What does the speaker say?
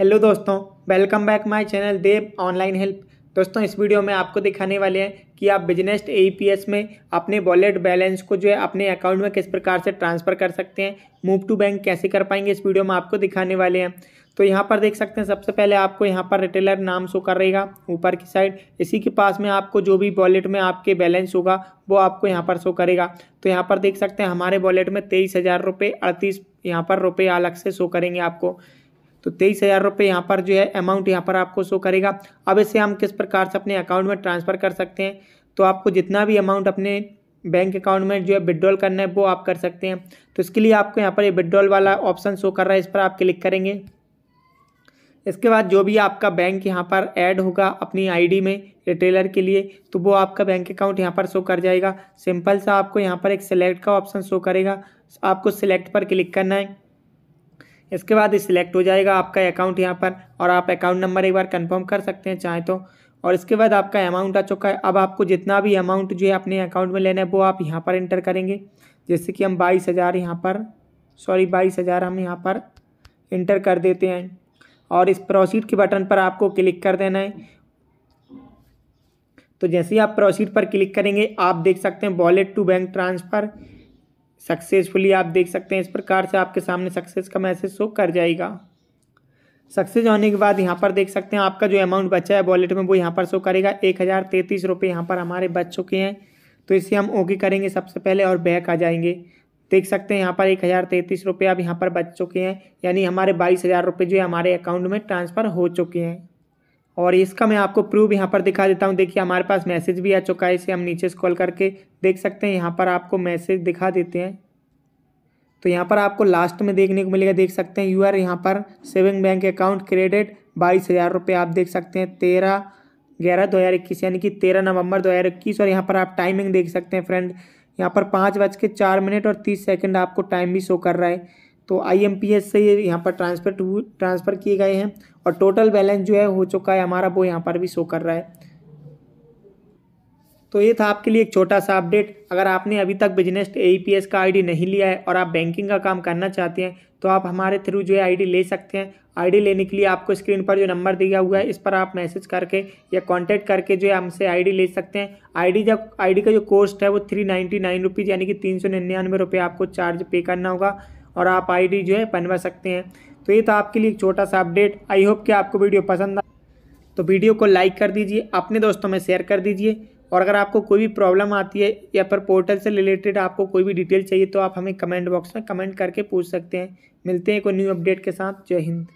Hello दोस्तों welcome back my channel Dev online help दोस्तों, इस वीडियो में आपको दिखाने वाले हैं कि आप बिज़नेस एपीएस में अपने वॉलेट बैलेंस को जो है अपने अकाउंट में किस प्रकार से ट्रांसफ़र कर सकते हैं मूव टू बैंक कैसे कर पाएँगे, इस वीडियो में आपको दिखाने वाले हैं। तो यहाँ पर देख सकते हैं, सबसे पहले आपको यहाँ पर रिटेलर नाम शो कर रहेगा, ऊपर की साइड इसी के पास में आपको जो भी वॉलेट में आपके बैलेंस होगा, वो आपको यहाँ पर शो करेगा। तो यहाँ पर देख सकते हैं, हमारे वॉलेट में तेईस हज़ार रुपये अड़तीस यहाँ पर रुपये अलग से शो करेंगे आपको। तो तेईस हज़ार रुपये यहाँ पर जो है अमाउंट यहाँ पर आपको शो करेगा। अब इसे हम किस प्रकार से अपने अकाउंट में ट्रांसफ़र कर सकते हैं? तो आपको जितना भी अमाउंट अपने बैंक अकाउंट में जो है विड्रॉल करना है, वो आप कर सकते हैं। तो इसके लिए आपको यहाँ पर ये विड्रॉल वाला ऑप्शन शो कर रहा है, इस पर आप क्लिक करेंगे। इसके बाद जो भी आपका बैंक यहाँ पर ऐड होगा अपनी आईडी में रिटेलर के लिए तो वो आपका बैंक अकाउंट यहाँ पर शो कर जाएगा। सिंपल सा आपको यहाँ पर एक सिलेक्ट का ऑप्शन शो करेगा। आपको सिलेक्ट पर क्लिक करना है। इसके बाद सिलेक्ट हो जाएगा आपका अकाउंट यहाँ पर और आप अकाउंट नंबर एक बार कंफर्म कर सकते हैं चाहे तो। और इसके बाद आपका अमाउंट आ चुका है। अब आपको जितना भी अमाउंट जो है अपने अकाउंट में लेना है, वो आप यहाँ पर इंटर करेंगे। जैसे कि हम बाईस हज़ार यहाँ पर सॉरी बाईस हज़ार हम यहाँ पर इंटर कर देते हैं। और इस प्रोसीड के बटन पर आपको क्लिक कर देना है। तो जैसे ही आप प्रोसीड पर क्लिक करेंगे, आप देख सकते हैं wallet to bank transfer successfully आप देख सकते हैं, इस प्रकार से आपके सामने सक्सेस का मैसेज शो कर जाएगा। सक्सेस होने के बाद यहाँ पर देख सकते हैं, आपका जो अमाउंट बचा है वॉलेट में, वो यहाँ पर शो करेगा। एक हज़ार तैंतीस रुपये यहाँ पर हमारे बच चुके हैं। तो इसे हम ओके करेंगे सबसे पहले और बैक आ जाएँगे। देख सकते हैं, यहाँ पर एक हज़ार तैंतीस रुपये अब यहाँ पर बच चुके हैं, यानी हमारे बाईस हज़ार रुपये जो है हमारे अकाउंट में ट्रांसफ़र हो चुके हैं। और इसका मैं आपको प्रूफ यहाँ पर दिखा देता हूँ। देखिए, हमारे पास मैसेज भी आ चुका है, इसे हम नीचे स्क्रॉल करके देख सकते हैं। यहाँ पर आपको मैसेज दिखा देते हैं। तो यहाँ पर आपको लास्ट में देखने को मिलेगा, देख सकते हैं। यू आर यहाँ पर सेविंग बैंक अकाउंट क्रेडिट बाईस हज़ार रुपये। आप देख सकते हैं, तेरह, ग्यारह दो हज़ार इक्कीस, यानी कि तेरह नवंबर दो हज़ार इक्कीस। और यहाँ पर आप टाइमिंग देख सकते हैं फ्रेंड यहाँ पर पाँच बज के चार मिनट और तीस सेकेंड आपको टाइम भी शो कर रहा है। तो आई एम पी एस से ये यहाँ पर ट्रांसफ़र टू ट्रांसफ़र किए गए हैं और टोटल बैलेंस जो है, हो चुका है हमारा, वो यहाँ पर भी शो कर रहा है। तो ये था आपके लिए एक छोटा सा अपडेट अगर आपने अभी तक बिज़नेस एपीएस का आईडी नहीं लिया है और आप बैंकिंग का काम करना चाहते हैं तो आप हमारे थ्रू जो है आईडी ले सकते हैं। आईडी लेने के लिए आपको स्क्रीन पर जो नंबर दिया हुआ है, इस पर आप मैसेज करके या कांटेक्ट करके जो है हमसे आईडी ले सकते हैं। आईडी जब आईडी का जो कॉस्ट है, वो थ्री नाइन्टी नाइन रुपीज़ यानी कि तीन सौ निन्यानवे रुपये आपको चार्ज पे करना होगा। और आप आईडी जो है बनवा सकते हैं। तो ये था आपके लिए एक छोटा सा अपडेट आई होप कि आपको वीडियो पसंद आ तो वीडियो को लाइक कर दीजिए, अपने दोस्तों में शेयर कर दीजिए। और अगर आपको कोई भी प्रॉब्लम आती है या फिर पोर्टल से रिलेटेड आपको कोई भी डिटेल चाहिए तो आप हमें कमेंट बॉक्स में कमेंट करके पूछ सकते हैं। मिलते हैं कोई न्यू अपडेट के साथ। जय हिंद।